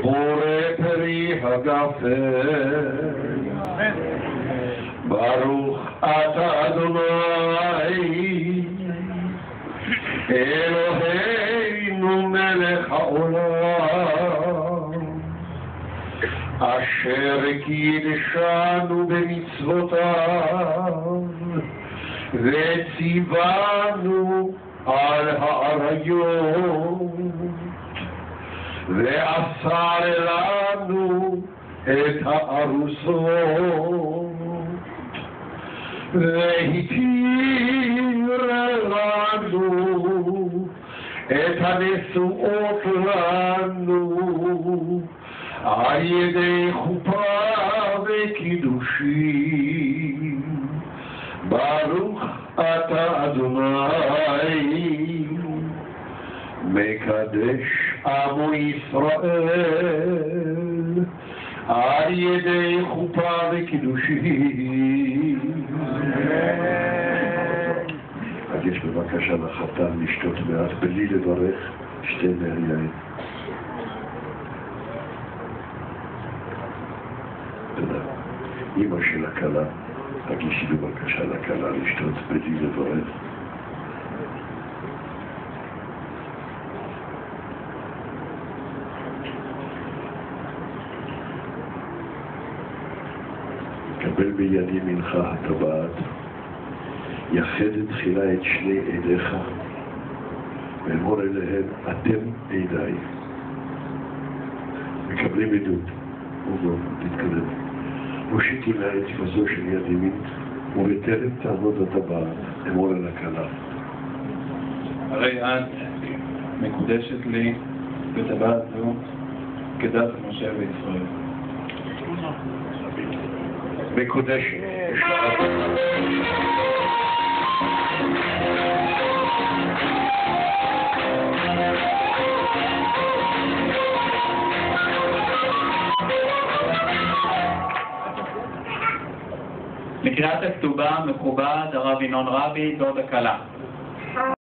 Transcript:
בורא פרי הגפן, ברוך אתה אדוני, אלוהינו מלך העולם, אשר קידשנו במצוותיו, וציוונו על האריות, لأسعرانو اتعرسو لهتيرانو اتنسو اوترانو عيدي خطابك دوشي باروخ اتعدنائي מקדש עמו ישראל, על ידי חופה וקידושים. אז יש בבקשה לחתן לשתות מעט בלי לברך שתי יין. תודה. אמא של הכלה, תגישי בבקשה לכלה לשתות בלי לברך. קבל בידי מנחה הטבעת, יחד תחילה את שני עדיך, ואמור אליהם, אתם עדיי. מקבלים עדות. ובוא, תתקדם. הושיטי מהאצבע של יד ימין, ובטרם תעמוד הטבעת, אמור אל הכלה. הרי את מקודשת לי בטבעת זו כדת משה וישראל. מקודשת. לקריאת הכתובה מכובד הרב ינון רבי, דוד הכלה.